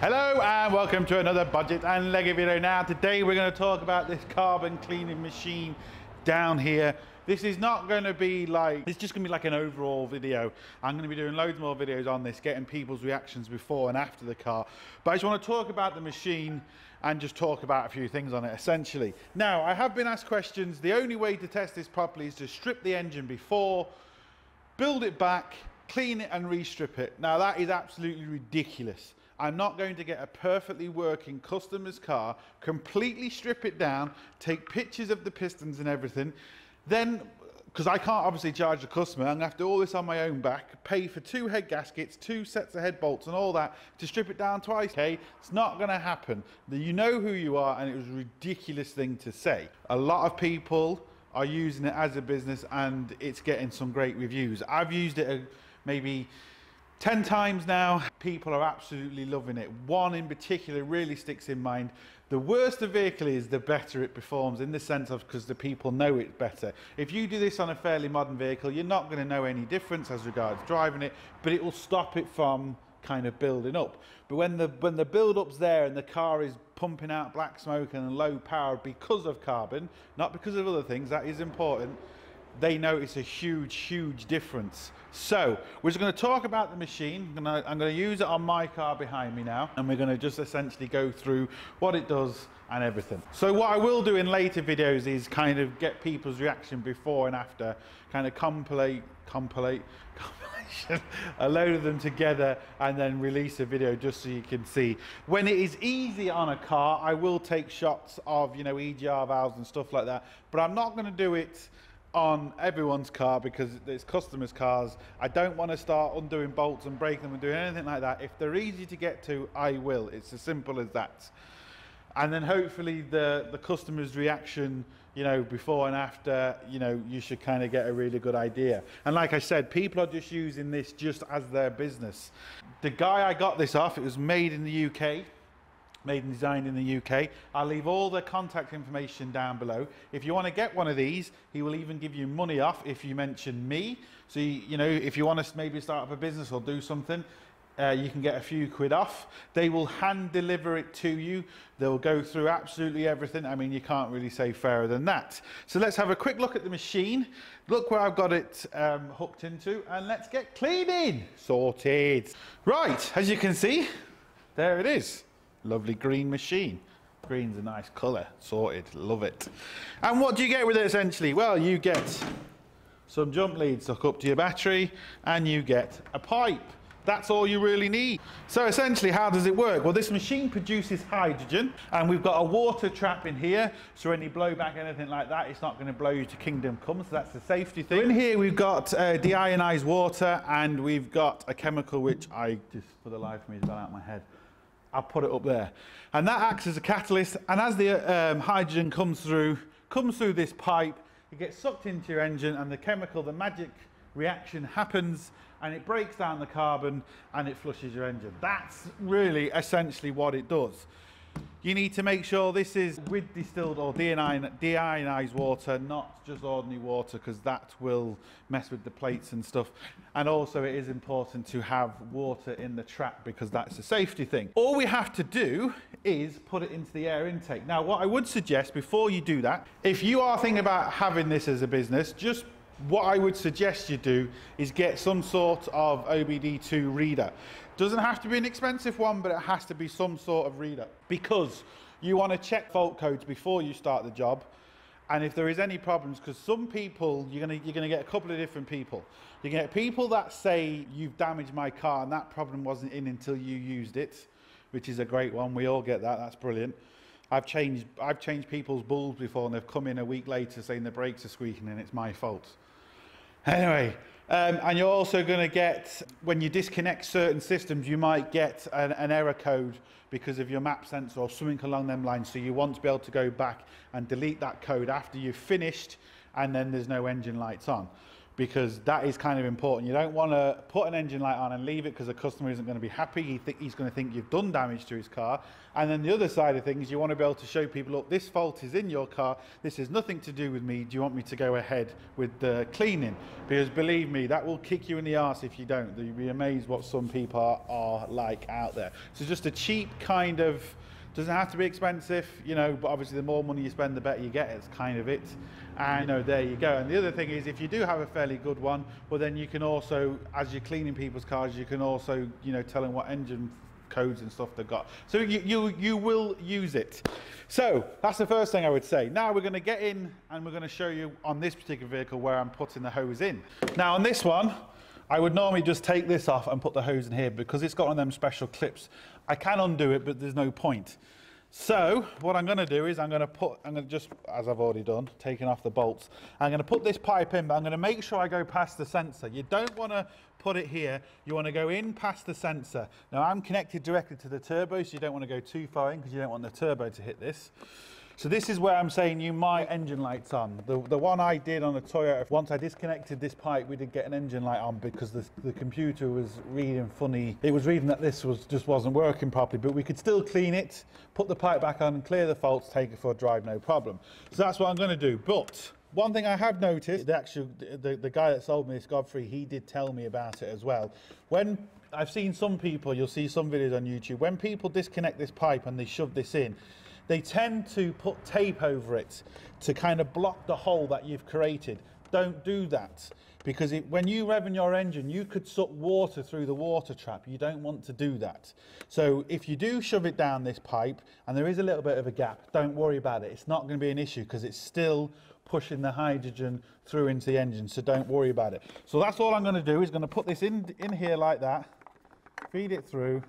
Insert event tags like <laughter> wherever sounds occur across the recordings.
Hello and welcome to another Bodgit and Leggit video. Now today we're going to talk about this carbon cleaning machine down here. This is not going to be like, it's just going to be like an overall video. I'm going to be doing loads more videos on this, getting people's reactions before and after the car. But I just want to talk about the machine and just talk about a few things on it essentially. Now I have been asked questions. The only way to test this properly is to strip the engine before, build it back, clean it and restrip it. Now that is absolutely ridiculous. I'm not going to get a perfectly working customer's car, completely strip it down, take pictures of the pistons and everything, then because I can't obviously charge the customer, I'm to have to do all this on my own back, pay for two head gaskets, two sets of head bolts and all that to strip it down twice. Okay, it's not going to happen. You know who you are and it was a ridiculous thing to say. A lot of people are using it as a business and it's getting some great reviews. I've used it uh, maybe 10 times now, people are absolutely loving it. One in particular really sticks in mind. The worse the vehicle is, the better it performs in the sense of because the people know it better. If you do this on a fairly modern vehicle, you're not going to know any difference as regards driving it, but it will stop it from kind of building up. But when the when the build up's there and the car is pumping out black smoke and low power because of carbon, not because of other things, that is important they notice a huge, huge difference. So we're just going to talk about the machine. I'm going, to, I'm going to use it on my car behind me now, and we're going to just essentially go through what it does and everything. So what I will do in later videos is kind of get people's reaction before and after, kind of compilate, compilate, <laughs> compilation, a load of them together and then release a video just so you can see. When it is easy on a car, I will take shots of, you know, EGR valves and stuff like that, but I'm not going to do it on everyone's car because it's customers' cars. I don't want to start undoing bolts and breaking them and doing anything like that. If they're easy to get to, I will. It's as simple as that. And then hopefully the, the customer's reaction, you know, before and after, you know, you should kind of get a really good idea. And like I said, people are just using this just as their business. The guy I got this off, it was made in the UK made and designed in the UK. I'll leave all the contact information down below. If you want to get one of these, he will even give you money off if you mention me. So, you, you know, if you want to maybe start up a business or do something, uh, you can get a few quid off. They will hand deliver it to you. They'll go through absolutely everything. I mean, you can't really say fairer than that. So let's have a quick look at the machine. Look where I've got it um, hooked into and let's get cleaning. Sorted. Right, as you can see, there it is. Lovely green machine. Green's a nice colour, sorted, love it. And what do you get with it essentially? Well, you get some jump leads stuck up to your battery and you get a pipe. That's all you really need. So essentially, how does it work? Well, this machine produces hydrogen and we've got a water trap in here. So any blowback, anything like that, it's not gonna blow you to kingdom come. So that's the safety thing. In here, we've got uh, deionized water and we've got a chemical which I just, for the life of me, has gone out of my head. I'll put it up there. And that acts as a catalyst, and as the um, hydrogen comes through, comes through this pipe, it gets sucked into your engine, and the chemical, the magic reaction happens, and it breaks down the carbon, and it flushes your engine. That's really essentially what it does. You need to make sure this is with distilled or deionized water, not just ordinary water, because that will mess with the plates and stuff. And also it is important to have water in the trap because that's a safety thing. All we have to do is put it into the air intake. Now, what I would suggest before you do that, if you are thinking about having this as a business, just what I would suggest you do is get some sort of OBD2 reader. Doesn't have to be an expensive one, but it has to be some sort of reader because you want to check fault codes before you start the job. And if there is any problems, because some people, you're going you're gonna get a couple of different people. You get people that say, you've damaged my car and that problem wasn't in until you used it, which is a great one. We all get that. That's brilliant. I've changed, I've changed people's bulbs before and they've come in a week later saying the brakes are squeaking and it's my fault. Anyway, um, and you're also going to get, when you disconnect certain systems, you might get an, an, error code because of your map sensor or something along them lines. So you want to be able to go back and delete that code after you've finished and then there's no engine lights on. Because that is kind of important. You don't want to put an engine light on and leave it because the customer isn't going to be happy. He th- he's going to think you've done damage to his car. And then the other side of things, you want to be able to show people, look, this fault is in your car. This has nothing to do with me. Do you want me to go ahead with the cleaning? Because believe me, that will kick you in the arse if you don't. You'll be amazed what some people are, are like out there. So just a cheap kind of doesn't have to be expensive, you know, but obviously the more money you spend, the better you get. It's kind of it. And, you know, there you go. And the other thing is, if you do have a fairly good one, well, then you can also, as you're cleaning people's cars, you can also, you know, tell them what engine codes and stuff they've got. So you, you, you will use it. So that's the first thing I would say. Now we're going to get in and we're going to show you on this particular vehicle where I'm putting the hose in. Now on this one, I would normally just take this off and put the hose in here because it's got one of them special clips. I can undo it, but there's no point. So what I'm going to do is I'm going to put, I'm going to just, as I've already done, taking off the bolts, I'm going to put this pipe in, but I'm going to make sure I go past the sensor. You don't want to put it here. You want to go in past the sensor. Now I'm connected directly to the turbo, so you don't want to go too far in because you don't want the turbo to hit this. So this is where I'm saying you might engine lights on. The, the one I did on the Toyota, once I disconnected this pipe, we did get an engine light on because the, the computer was reading funny. It was reading that this was just wasn't working properly, but we could still clean it, put the pipe back on and clear the faults, take it for a drive, no problem. So that's what I'm gonna do. But one thing I have noticed, the actual the, the guy that sold me this Godfrey, he did tell me about it as well. When I've seen some people, you'll see some videos on YouTube, when people disconnect this pipe and they shove this in, they tend to put tape over it to kind of block the hole that you've created. Don't do that because it, when you rev in your engine, you could suck water through the water trap. You don't want to do that. So if you do shove it down this pipe and there is a little bit of a gap, don't worry about it. It's not going to be an issue because it's still pushing the hydrogen through into the engine. So don't worry about it. So that's all I'm going to do is going to put this in, in here like that, feed it through,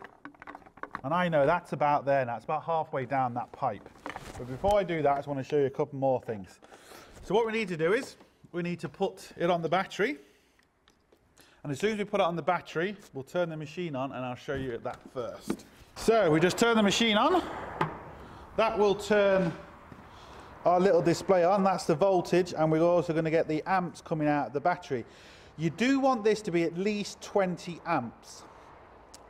and I know that's about there now, it's about halfway down that pipe. But before I do that, I just want to show you a couple more things. So what we need to do is, we need to put it on the battery. And as soon as we put it on the battery, we'll turn the machine on and I'll show you that first. So we just turn the machine on. That will turn our little display on, that's the voltage, and we're also going to get the amps coming out of the battery. You do want this to be at least 20 amps.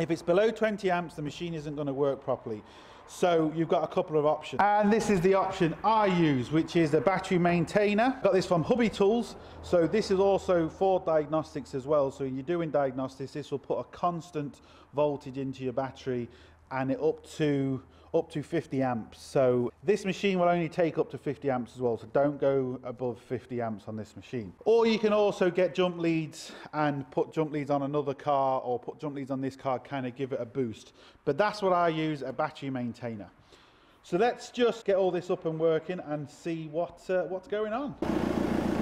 If it's below 20 amps, the machine isn't going to work properly. So you've got a couple of options. And this is the option I use, which is the battery maintainer. Got this from Hobby Tools. So this is also for diagnostics as well. So when you're doing diagnostics, this will put a constant voltage into your battery and it up to up to 50 amps. So this machine will only take up to 50 amps as well. So don't go above 50 amps on this machine. Or you can also get jump leads and put jump leads on another car or put jump leads on this car, kind of give it a boost. But that's what I use, a battery maintainer. So let's just get all this up and working and see what, uh, what's going on.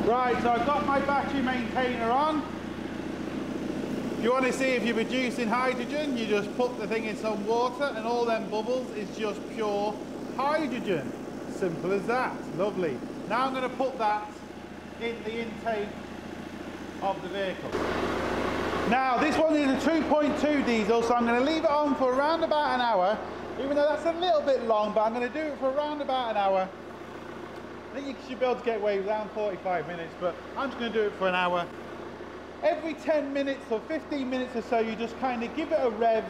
Right, so I've got my battery maintainer on. You want to see if you're producing hydrogen, you just put the thing in some water and all them bubbles is just pure hydrogen. Simple as that. Lovely. Now I'm going to put that in the intake of the vehicle. Now this one is a 2.2 diesel, so I'm going to leave it on for around about an hour, even though that's a little bit long, but I'm going to do it for around about an hour. I think you should be able to get away with around 45 minutes, but I'm just going to do it for an hour every 10 minutes or 15 minutes or so, you just kind of give it a rev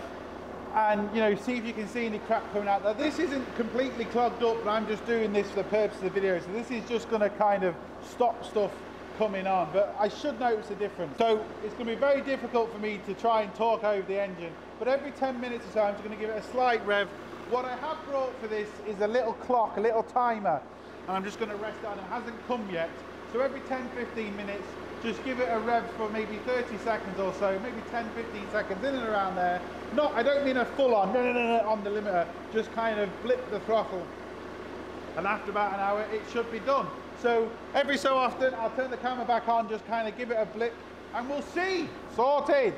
and you know see if you can see any crap coming out. Now this isn't completely clogged up, but I'm just doing this for the purpose of the video. So this is just going to kind of stop stuff coming on, but I should notice a difference. So it's going to be very difficult for me to try and talk over the engine, but every 10 minutes or so, I'm just going to give it a slight rev. What I have brought for this is a little clock, a little timer, and I'm just going to rest on. It hasn't come yet. So every 10, 15 minutes, just give it a rev for maybe 30 seconds or so, maybe 10, 15 seconds in and around there. Not, I don't mean a full on, no, no, no, no, on the limiter, just kind of blip the throttle. And after about an hour, it should be done. So every so often, I'll turn the camera back on, just kind of give it a blip, and we'll see. Sorted.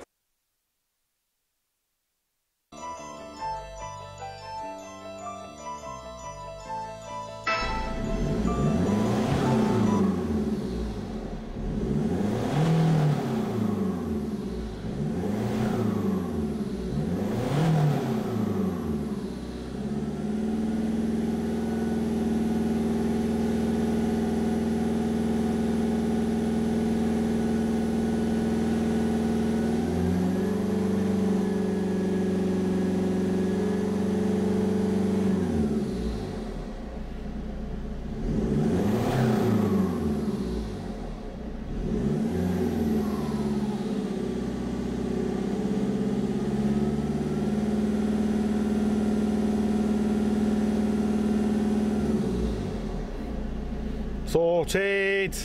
Sorted.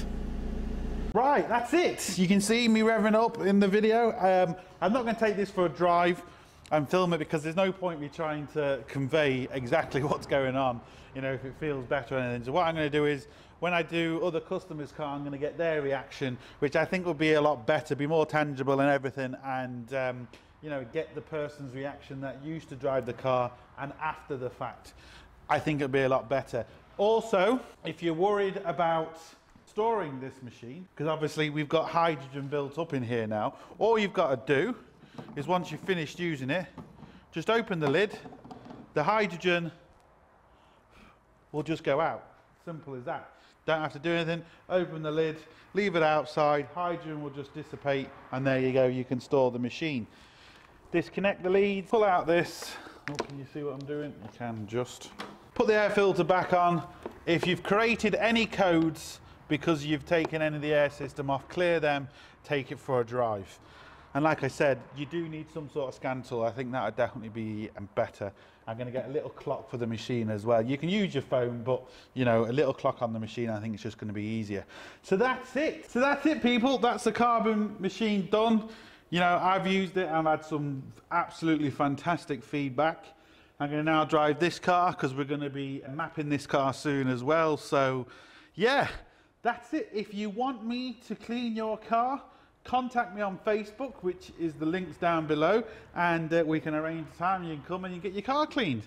Right, that's it. You can see me revving up in the video. Um, I'm not going to take this for a drive and film it because there's no point me trying to convey exactly <laughs> what's going on, you know, if it feels better or anything. So what I'm going to do is when I do other customers' car, I'm going to get their reaction, which I think will be a lot better, be more tangible and everything, and um, you know, get the person's reaction that used to drive the car and after the fact. I think it'll be a lot better. Also, if you're worried about storing this machine, because obviously we've got hydrogen built up in here now, all you've got to do is once you've finished using it, just open the lid, the hydrogen will just go out. Simple as that. Don't have to do anything. Open the lid, leave it outside, hydrogen will just dissipate, and there you go, you can store the machine. Disconnect the lead, pull out this. Oh, can you see what I'm doing? You can just. Put the air filter back on. If you've created any codes because you've taken any of the air system off, clear them, take it for a drive. And like I said, you do need some sort of scan tool. I think that would definitely be better. I'm going to get a little clock for the machine as well. You can use your phone, but you know, a little clock on the machine, I think it's just going to be easier. So that's it. So that's it, people. That's the carbon machine done. You know, I've used it. I've had some absolutely fantastic feedback. I'm going to now drive this car because we're going to be mapping this car soon as well. So, yeah, that's it. If you want me to clean your car, contact me on Facebook, which is the links down below, and uh, we can arrange a time you can come and you get your car cleaned.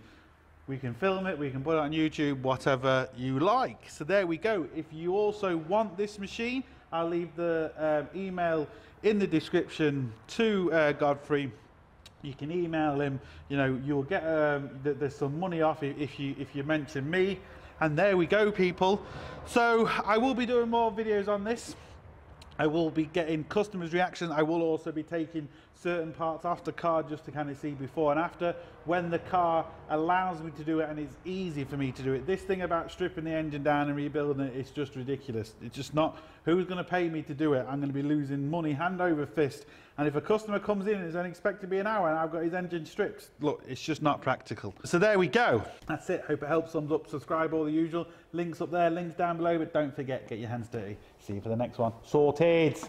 We can film it, we can put it on YouTube, whatever you like. So there we go. If you also want this machine, I'll leave the um, email in the description to uh, Godfrey. You can email him. You know, you'll get um, th there's some money off if you if you mention me. And there we go, people. So I will be doing more videos on this. I will be getting customers' reaction. I will also be taking certain parts off the car just to kind of see before and after when the car allows me to do it and it's easy for me to do it. This thing about stripping the engine down and rebuilding it, it's just ridiculous. It's just not, who's going to pay me to do it? I'm going to be losing money hand over fist. And if a customer comes in and is only expected to be an hour and I've got his engine stripped, look, it's just not practical. So there we go. That's it. Hope it helps. Thumbs up, subscribe, all the usual. Links up there, links down below, but don't forget, get your hands dirty. See you for the next one. Sorted.